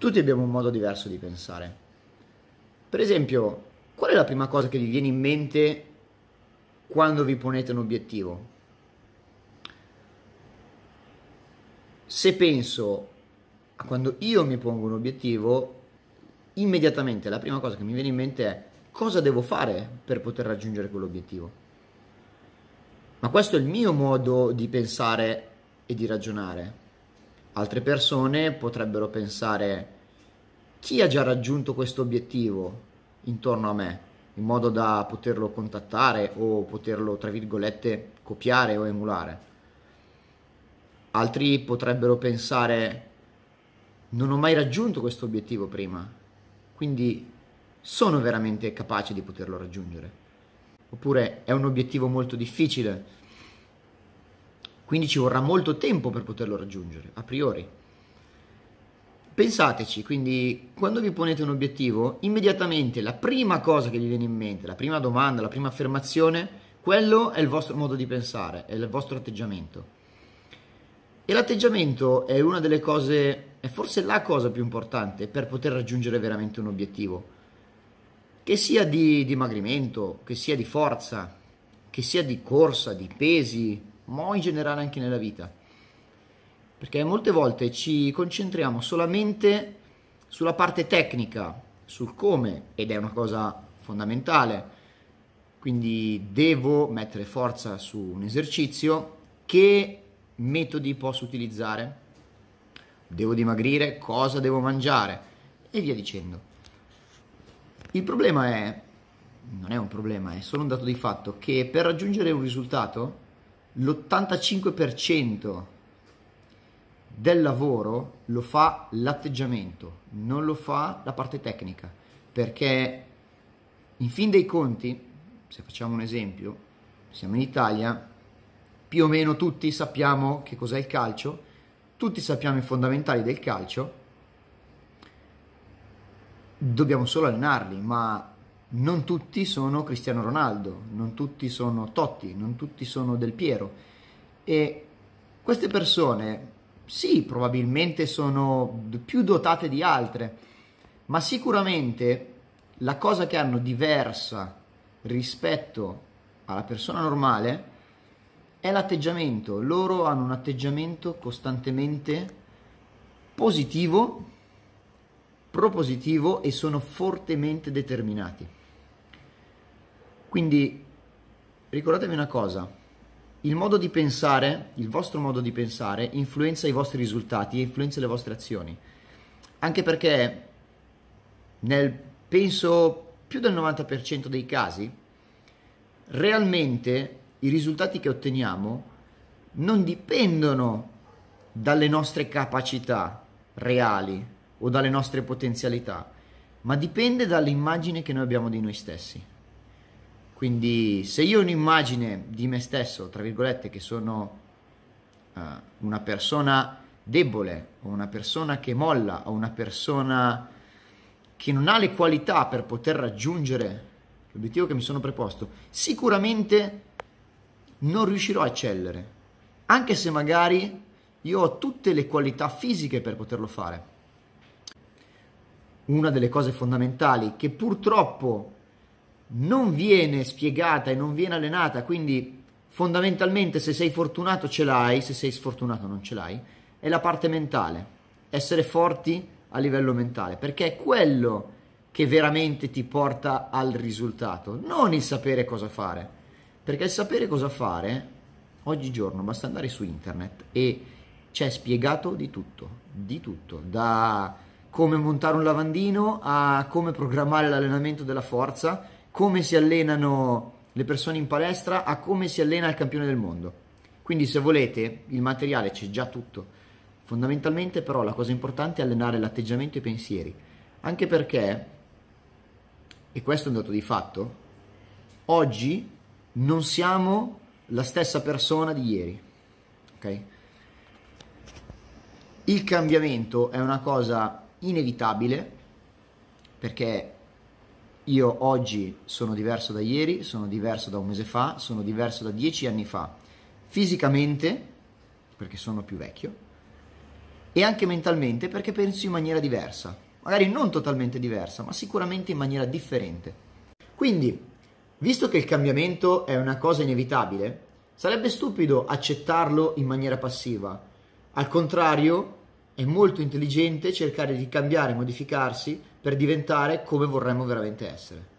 tutti abbiamo un modo diverso di pensare. Per esempio, qual è la prima cosa che vi viene in mente quando vi ponete un obiettivo? Se penso a quando io mi pongo un obiettivo, immediatamente la prima cosa che mi viene in mente è cosa devo fare per poter raggiungere quell'obiettivo. Ma questo è il mio modo di pensare e di ragionare. Altre persone potrebbero pensare chi ha già raggiunto questo obiettivo intorno a me, in modo da poterlo contattare o poterlo, tra virgolette, copiare o emulare. Altri potrebbero pensare non ho mai raggiunto questo obiettivo prima, quindi sono veramente capace di poterlo raggiungere. Oppure è un obiettivo molto difficile, quindi ci vorrà molto tempo per poterlo raggiungere, a priori. Pensateci, quindi quando vi ponete un obiettivo, immediatamente la prima cosa che vi viene in mente, la prima domanda, la prima affermazione, quello è il vostro modo di pensare, è il vostro atteggiamento. E l'atteggiamento è una delle cose, è forse la cosa più importante per poter raggiungere veramente un obiettivo che sia di dimagrimento, che sia di forza, che sia di corsa, di pesi, ma in generale anche nella vita. Perché molte volte ci concentriamo solamente sulla parte tecnica, sul come, ed è una cosa fondamentale. Quindi devo mettere forza su un esercizio, che metodi posso utilizzare? Devo dimagrire, cosa devo mangiare? E via dicendo. Il problema è, non è un problema, è solo un dato di fatto, che per raggiungere un risultato l'85% del lavoro lo fa l'atteggiamento, non lo fa la parte tecnica, perché in fin dei conti, se facciamo un esempio, siamo in Italia, più o meno tutti sappiamo che cos'è il calcio, tutti sappiamo i fondamentali del calcio, dobbiamo solo allenarli, ma non tutti sono Cristiano Ronaldo, non tutti sono Totti, non tutti sono Del Piero. E queste persone, sì, probabilmente sono più dotate di altre, ma sicuramente la cosa che hanno diversa rispetto alla persona normale è l'atteggiamento. Loro hanno un atteggiamento costantemente positivo propositivo e sono fortemente determinati. Quindi ricordatevi una cosa, il modo di pensare, il vostro modo di pensare, influenza i vostri risultati e influenza le vostre azioni. Anche perché nel, penso, più del 90% dei casi, realmente i risultati che otteniamo non dipendono dalle nostre capacità reali, o dalle nostre potenzialità, ma dipende dall'immagine che noi abbiamo di noi stessi. Quindi se io ho un'immagine di me stesso, tra virgolette, che sono uh, una persona debole, o una persona che molla, o una persona che non ha le qualità per poter raggiungere l'obiettivo che mi sono preposto, sicuramente non riuscirò a eccellere, anche se magari io ho tutte le qualità fisiche per poterlo fare. Una delle cose fondamentali che purtroppo non viene spiegata e non viene allenata, quindi fondamentalmente se sei fortunato ce l'hai, se sei sfortunato non ce l'hai, è la parte mentale, essere forti a livello mentale, perché è quello che veramente ti porta al risultato, non il sapere cosa fare, perché il sapere cosa fare, oggigiorno basta andare su internet e c'è spiegato di tutto, di tutto, da come montare un lavandino, a come programmare l'allenamento della forza, come si allenano le persone in palestra, a come si allena il campione del mondo. Quindi se volete, il materiale c'è già tutto. Fondamentalmente però la cosa importante è allenare l'atteggiamento e i pensieri, anche perché, e questo è un dato di fatto, oggi non siamo la stessa persona di ieri. Ok? Il cambiamento è una cosa inevitabile perché io oggi sono diverso da ieri, sono diverso da un mese fa, sono diverso da dieci anni fa, fisicamente, perché sono più vecchio, e anche mentalmente perché pensi in maniera diversa, magari non totalmente diversa, ma sicuramente in maniera differente. Quindi, visto che il cambiamento è una cosa inevitabile, sarebbe stupido accettarlo in maniera passiva. Al contrario, è molto intelligente cercare di cambiare, modificarsi per diventare come vorremmo veramente essere.